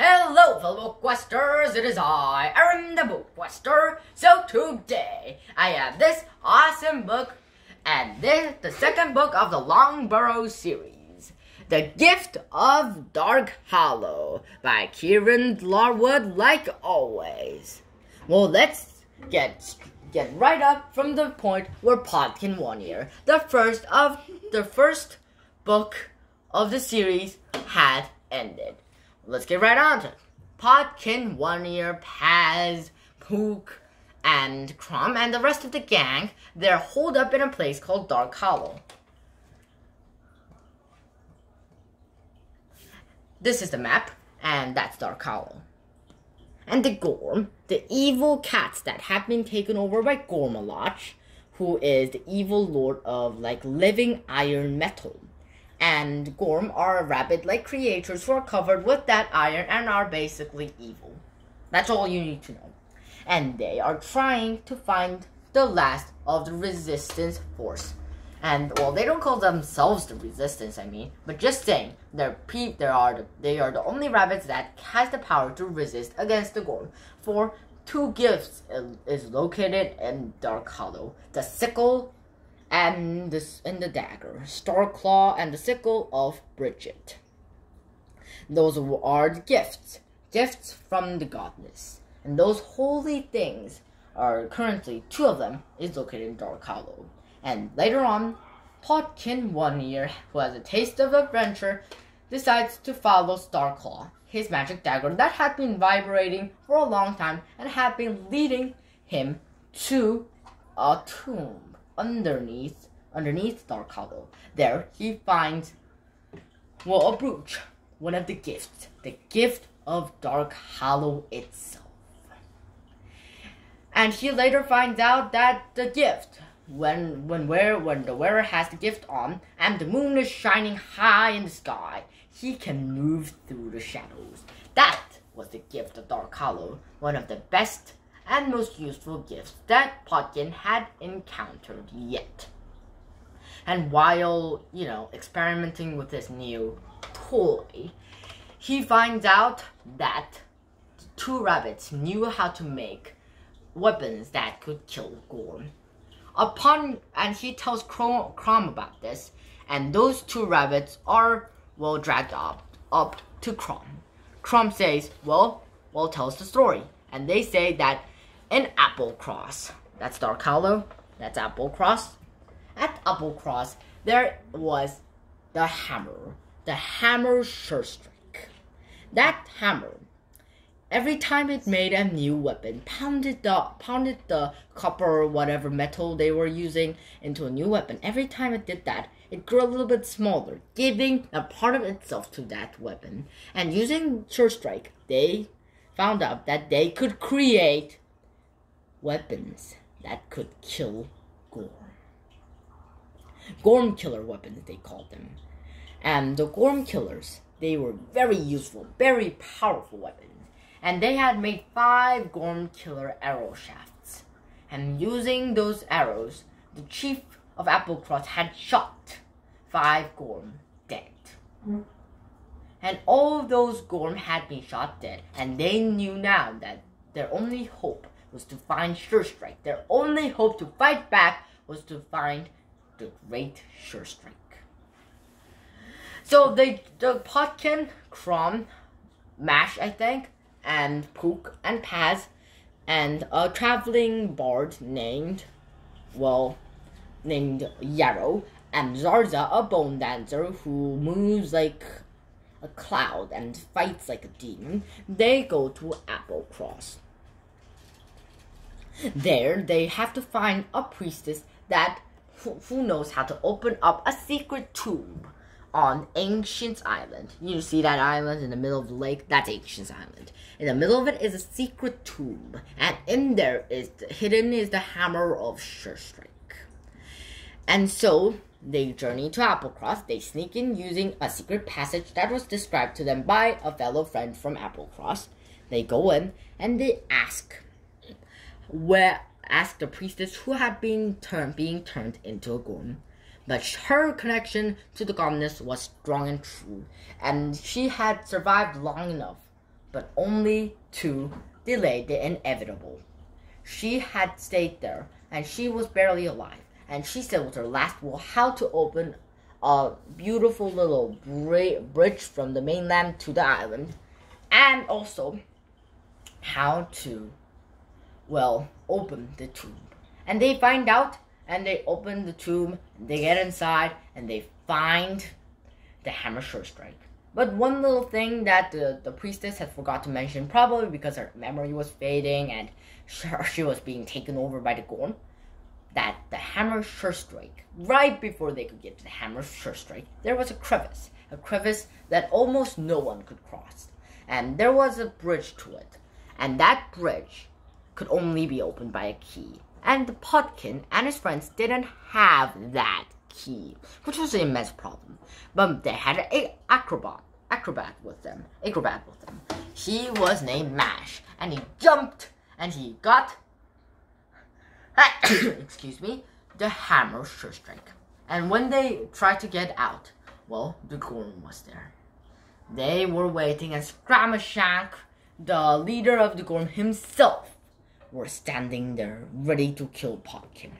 Hello, fellow Bookquesters! It is I, Aaron the Bookquester. So today, I have this awesome book, and this the second book of the Longburrow series, The Gift of Dark Hollow by Kieran Larwood, like always. Well, let's get get right up from the point where Podkin One Ear, the first of the first book of the series, had ended. Let's get right on to it. Podkin, One Ear, Paz, Pook, and Crom, and the rest of the gang, they're holed up in a place called Dark Hollow. This is the map, and that's Dark Hollow. And the Gorm, the evil cats that have been taken over by Gormalech, who is the evil lord of like living iron metal and Gorm are rabbit-like creatures who are covered with that iron and are basically evil. That's all you need to know. And they are trying to find the last of the resistance force. And well, they don't call themselves the resistance, I mean, but just saying, they're pe- they are the, they are the only rabbits that has the power to resist against the Gorm. For two gifts uh, is located in Dark Hollow: the sickle and the, and the dagger, Starclaw, and the sickle of Bridget. Those are the gifts, gifts from the goddess. And those holy things are currently, two of them, is located in Dark Hollow. And later on, Podkin One Ear, who has a taste of adventure, decides to follow Starclaw, his magic dagger that had been vibrating for a long time and had been leading him to a tomb underneath underneath Dark Hollow. There he finds well a brooch, one of the gifts, the gift of Dark Hollow itself. And he later finds out that the gift, when when where when the wearer has the gift on and the moon is shining high in the sky, he can move through the shadows. That was the gift of Dark Hollow, one of the best and most useful gifts that Podkin had encountered yet. And while, you know, experimenting with this new toy, he finds out that the two rabbits knew how to make weapons that could kill Gorm. Upon and he tells Crom about this, and those two rabbits are well dragged up up to Crom. Crom says, "Well, well, tell us the story." And they say that in Applecross. That's Dark Hollow. That's Applecross. At Applecross, there was the hammer. The hammer Surestrike. That hammer, every time it made a new weapon, pounded the pounded the copper or whatever metal they were using into a new weapon. Every time it did that, it grew a little bit smaller, giving a part of itself to that weapon. And using Surestrike, they found out that they could create weapons that could kill Gorm. Gorm killer weapons, they called them. And the Gorm killers, they were very useful, very powerful weapons. And they had made five Gorm killer arrow shafts. And using those arrows, the chief of Applecross had shot five Gorm dead. And all those Gorm had been shot dead, and they knew now that their only hope was to find Surestrike. Their only hope to fight back was to find the great Surestrike. So they, the Podkin, Crom, Mash, I think, and Pook and Paz, and a traveling bard named, well, named Yarrow, and Zarza, a bone dancer who moves like a cloud and fights like a demon, they go to Applecross. There, they have to find a priestess that who, who knows how to open up a secret tomb on Ancient Island. You see that island in the middle of the lake? That's Ancient Island. In the middle of it is a secret tomb, and in there is the, hidden is the hammer of Surestrike. And so they journey to Applecross. They sneak in using a secret passage that was described to them by a fellow friend from Applecross. They go in and they ask where asked the priestess who had been turned being turned into a gorm. But her connection to the goddess was strong and true, and she had survived long enough but only to delay the inevitable. She had stayed there, and she was barely alive. And she said with her last will how to open a beautiful little bridge from the mainland to the island, and also how to, well, open the tomb. And they find out, and they open the tomb, they get inside, and they find the hammer Surestrike. But one little thing that the, the priestess had forgot to mention, probably because her memory was fading and she was being taken over by the Gorm, that the hammer Surestrike, right before they could get to the hammer Surestrike, there was a crevice. A crevice that almost no one could cross. And there was a bridge to it. And that bridge could only be opened by a key. And the Podkin and his friends didn't have that key, which was an immense problem. But they had an acrobat, acrobat with them, acrobat with them. He was named Mash, and he jumped, and he got, excuse me, the hammer Surestrike. And when they tried to get out, well, the Gorm was there. They were waiting, and Scramashank, the leader of the Gorm himself, were standing there ready to kill Podkin.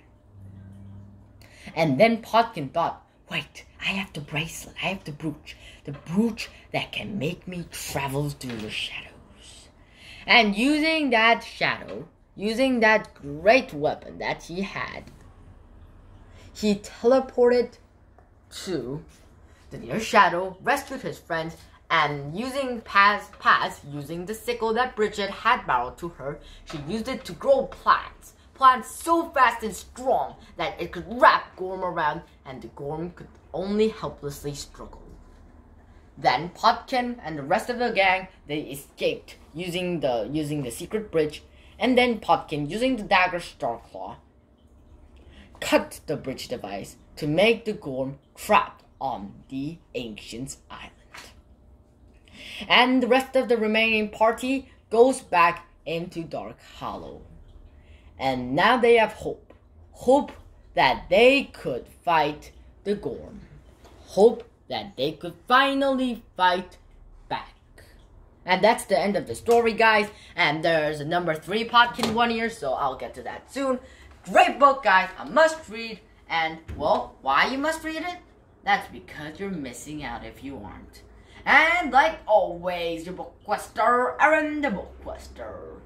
And then Podkin thought, wait, I have the bracelet, I have the brooch, the brooch that can make me travel through the shadows. And using that shadow, using that great weapon that he had, he teleported to the near shadow, rescued his friends, and using Paz, Paz, using the sickle that Bridget had borrowed to her, she used it to grow plants plants so fast and strong that it could wrap Gorm around and the Gorm could only helplessly struggle. Then Podkin and the rest of the gang they escaped using the using the secret bridge, and then Podkin using the dagger Starclaw cut the bridge device to make the Gorm trapped on the Ancient's Island. And the rest of the remaining party goes back into Dark Hollow. And now they have hope. Hope that they could fight the Gorm. Hope that they could finally fight back. And that's the end of the story, guys. And there's a number three Podkin One Ear, so I'll get to that soon. Great book, guys. A must read. And, well, why you must read it? That's because you're missing out if you aren't. And like always, your bookquester, Aaron the Bookquester.